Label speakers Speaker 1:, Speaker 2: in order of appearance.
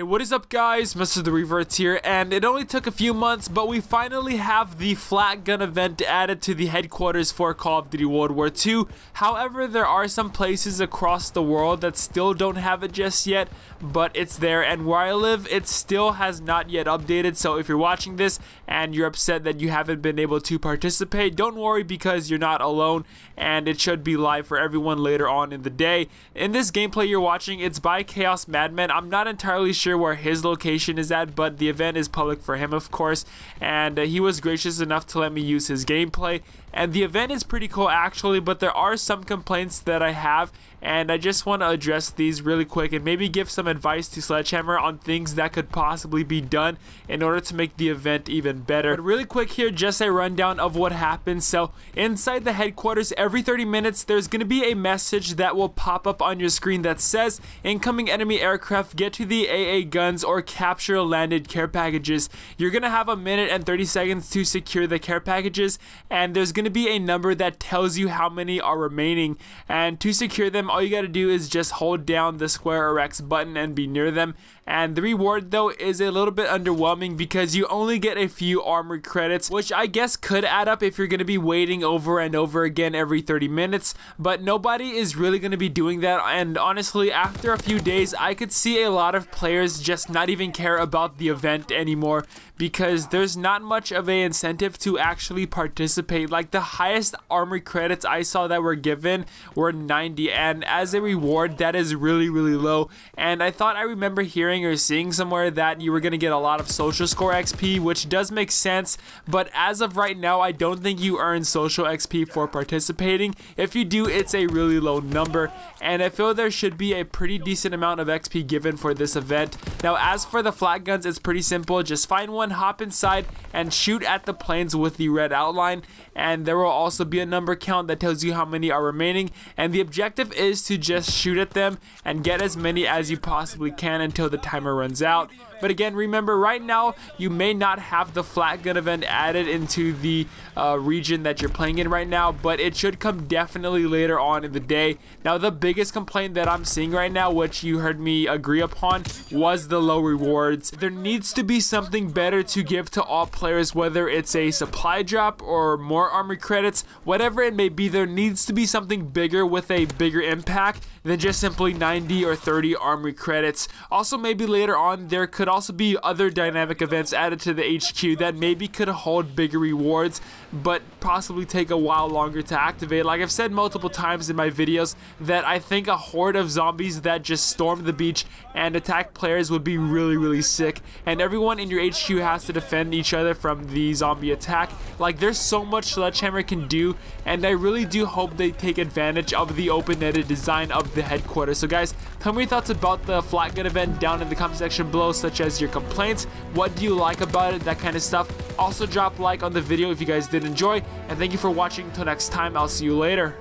Speaker 1: Hey, what is up guys? Mr. The Revertz here, and it only took a few months, but we finally have the Flak Gun event added to the headquarters for Call of Duty World War II. However, there are some places across the world that still don't have it just yet, but it's there, and where I live, it still has not yet updated, so if you're watching this and you're upset that you haven't been able to participate, don't worry because you're not alone, and it should be live for everyone later on in the day. In this gameplay you're watching, it's by Chaos Madman. I'm not entirely sure where his location is at, but the event is public for him, of course, and uh, he was gracious enough to let me use his gameplay. And the event is pretty cool actually, but there are some complaints that I have, and I just want to address these really quick and maybe give some advice to Sledgehammer on things that could possibly be done in order to make the event even better. But really quick here, just a rundown of what happens. So inside the headquarters, every 30 minutes, there's going to be a message that will pop up on your screen that says, incoming enemy aircraft, get to the AA guns or capture landed care packages. You're going to have a minute and 30 seconds to secure the care packages, and there's going to be a number that tells you how many are remaining. And to secure them, all you got to do is just hold down the square or X button and be near them. And the reward though is a little bit underwhelming because you only get a few armory credits, which I guess could add up if you're going to be waiting over and over again every 30 minutes, but nobody is really going to be doing that. And honestly, after a few days, I could see a lot of players just not even care about the event anymore because there's not much of a incentive to actually participate. Like the highest armory credits I saw that were given were 90 and as a reward that is really really low and I thought I remember hearing or seeing somewhere that you were going to get a lot of social score XP which does make sense but as of right now I don't think you earn social XP for participating. If you do it's a really low number and I feel there should be a pretty decent amount of XP given for this event. Now as for the flak guns it's pretty simple just find one hop inside and shoot at the planes with the red outline and there will also be a number count that tells you how many are remaining and the objective is to just shoot at them and get as many as you possibly can until the timer runs out but again, remember right now you may not have the Flak gun event added into the uh, region that you're playing in right now, but it should come definitely later on in the day. Now the biggest complaint that I'm seeing right now, which you heard me agree upon, was the low rewards. There needs to be something better to give to all players, whether it's a supply drop or more armory credits, whatever it may be, there needs to be something bigger with a bigger impact than just simply 90 or 30 armory credits. Also, maybe later on, there could also be other dynamic events added to the HQ that maybe could hold bigger rewards, but possibly take a while longer to activate. Like I've said multiple times in my videos, that I think a horde of zombies that just storm the beach and attack players would be really, really sick. And everyone in your HQ has to defend each other from the zombie attack. Like, there's so much Sledgehammer can do, and I really do hope they take advantage of the open-ended design of the headquarters. So guys, tell me your thoughts about the Flak gun event down in the comment section below, such as your complaints, what do you like about it, that kind of stuff. Also drop like on the video if you guys did enjoy, and thank you for watching. Until next time, I'll see you later.